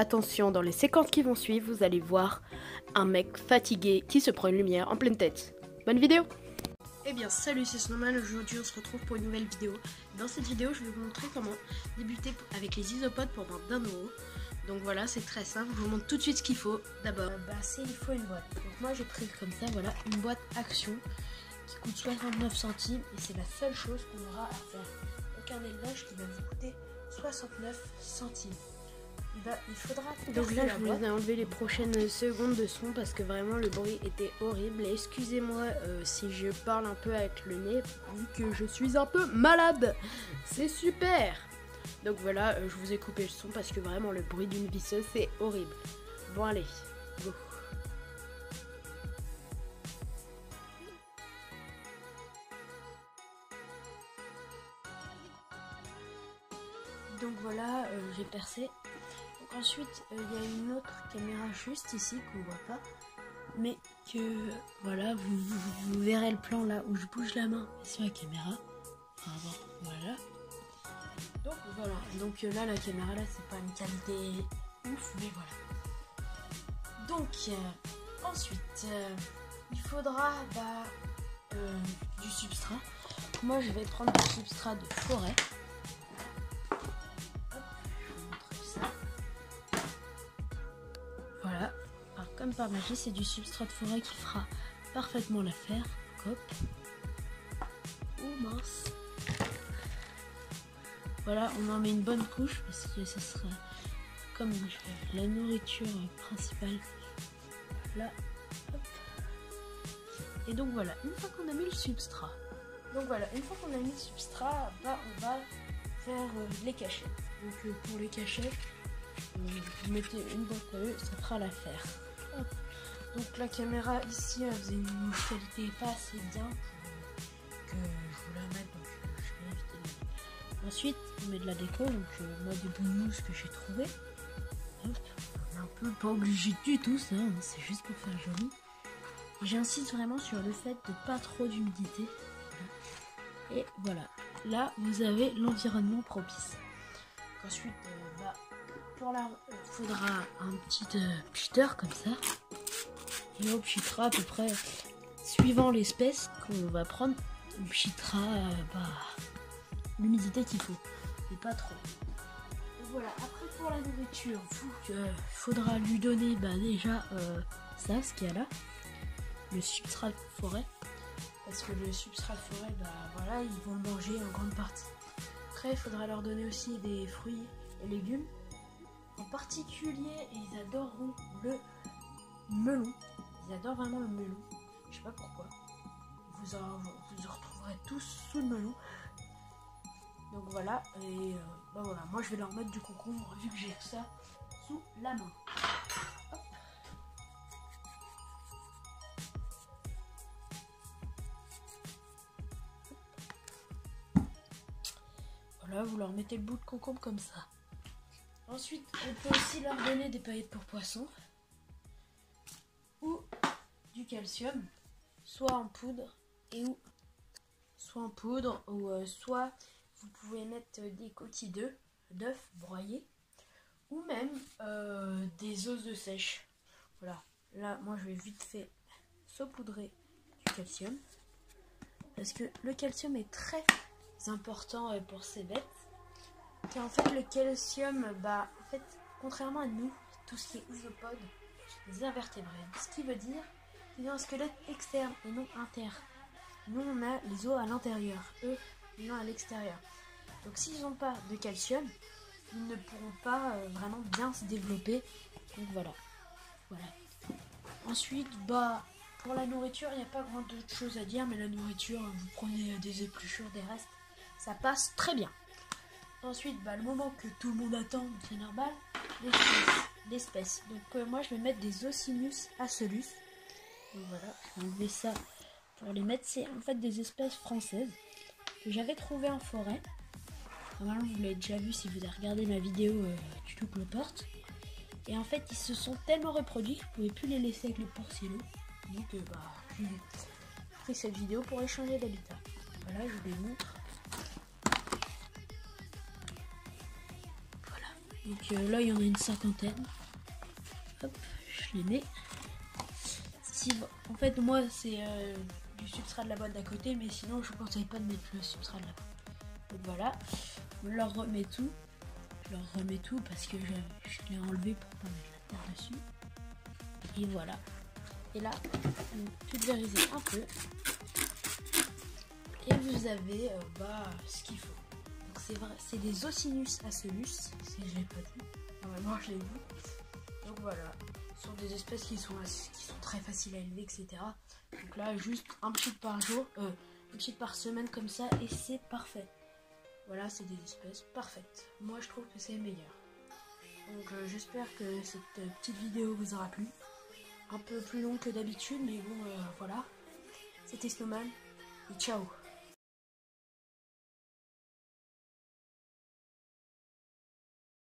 attention, dans les séquences qui vont suivre, vous allez voir un mec fatigué qui se prend une lumière en pleine tête. Bonne vidéo Eh bien salut c'est Snowman, aujourd'hui on se retrouve pour une nouvelle vidéo. Dans cette vidéo je vais vous montrer comment débuter avec les isopodes pour moins d'un euro. Donc voilà c'est très simple, je vous montre tout de suite ce qu'il faut. D'abord, bah c'est il faut une boîte. Donc moi j'ai pris comme ça, voilà, une boîte action qui coûte 69 centimes et c'est la seule chose qu'on aura à faire. Donc un élevage qui va vous coûter 69 centimes. Bah, il faudra donc là je vous ai enlevé les prochaines secondes de son parce que vraiment le bruit était horrible. Excusez-moi euh, si je parle un peu avec le nez vu que je suis un peu malade. C'est super. Donc voilà euh, je vous ai coupé le son parce que vraiment le bruit d'une visseuse c'est horrible. Bon allez go. Donc voilà euh, j'ai percé ensuite, euh, il y a une autre caméra juste ici qu'on voit pas. Mais que, voilà, vous, verrez le plan là où je bouge la main sur la caméra. voilà. Donc voilà, donc euh, là la caméra là c'est pas une qualité ouf, mais voilà. Donc euh, ensuite, il faudra bah, du substrat. Moi je vais prendre du substrat de forêt. Comme par magie, c'est du substrat de forêt qui fera parfaitement l'affaire. Hop. Oh mince. Voilà, on en met une bonne couche parce que ça sera comme la nourriture principale. Là. Et donc voilà, une fois qu'on a mis le substrat. Donc voilà, une fois qu'on a mis le substrat, bah, on va faire euh, les cachets. Donc euh, pour les cachets, vous mettez une boîte à eux, ça fera l'affaire. Donc la caméra ici elle faisait une qualité pas assez bien que je vous la mette donc je vais Ensuite on met de la déco donc euh, moi des boules que j'ai trouvé. Hop, un peu pas obligé du tout ça, hein, c'est juste pour faire joli. J'insiste vraiment sur le fait de pas trop d'humidité. Et voilà, là vous avez l'environnement propice. Ensuite, euh, bah, il faudra un petit euh, comme ça. Et on pchitera à peu près, suivant l'espèce qu'on va prendre, on pchitera euh, bah, l'humidité qu'il faut. Et pas trop. voilà, après pour la nourriture, il euh, faudra lui donner bah, déjà euh, ça, ce qu'il y a là. Le substrat forêt. Parce que le substrat forêt, bah voilà, ils vont le manger en grande partie. Après, il faudra leur donner aussi des fruits et légumes. En particulier, ils adoreront le melon. Ils adorent vraiment le melon. Je sais pas pourquoi. Vous en, vous retrouverez tous sous le melon. Donc voilà. Et euh, bah voilà. Moi, je vais leur mettre du concombre vu que j'ai ça sous la main. Voilà, vous leur mettez le bout de concombre comme ça. Ensuite, on peut aussi leur donner des paillettes pour poissons ou du calcium, soit en poudre et ou soit en poudre ou euh, soit vous pouvez mettre des coquilles d'œufs, broyés ou même euh, des os de sèche. Voilà. Là, moi, je vais vite fait saupoudrer du calcium parce que le calcium est très important euh, pour ces bêtes en fait, le calcium, bah, en fait, contrairement à nous, tout ce qui est isopode, les invertébrés. Ce qui veut dire qu'ils ont un squelette externe et non interne. Nous, on a les os à l'intérieur. Eux, ils ont à l'extérieur. Donc, s'ils n'ont pas de calcium, ils ne pourront pas euh, vraiment bien se développer. Donc, voilà. Voilà. Ensuite, bah, pour la nourriture, il n'y a pas grand chose à dire, mais la nourriture, vous prenez des épluchures, des restes, ça passe très bien. Ensuite, bah, le moment que tout le monde attend, c'est normal, l'espèce. Donc euh, moi, je vais mettre des Ocinus acelus. Donc voilà, je vais enlever ça pour les mettre. C'est en fait des espèces françaises que j'avais trouvées en forêt. Normalement, vous l'avez déjà vu si vous avez regardé ma vidéo euh, du tout porte. Et en fait, ils se sont tellement reproduits que je pouvais plus les laisser avec le porcino. Donc, euh, bah, j'ai pris cette vidéo pour échanger d'habitat. Voilà, je vous les montre. Donc là, il y en a une cinquantaine. Hop, je les mets. Si, en fait, moi, c'est euh, du substrat de la boîte d'à côté, mais sinon, je ne conseille pas de mettre le substrat de la boîte. Donc voilà, on leur remet tout. Je leur remets tout parce que je, je l'ai enlevé pour pas mettre la terre dessus. Et voilà. Et là, on pulvérise un peu. Et vous avez euh, bah, ce qu'il faut. C'est vrai, c'est des Ocinus acelus, si je l'ai pas dit. Normalement je l'ai vu. Donc voilà. Ce sont des espèces qui sont, qui sont très faciles à élever, etc. Donc là, juste un petit par jour, euh, un petit par semaine comme ça, et c'est parfait. Voilà, c'est des espèces parfaites. Moi, je trouve que c'est meilleur. Donc euh, j'espère que cette euh, petite vidéo vous aura plu. Un peu plus long que d'habitude, mais bon, voilà. C'était Snowman, et ciao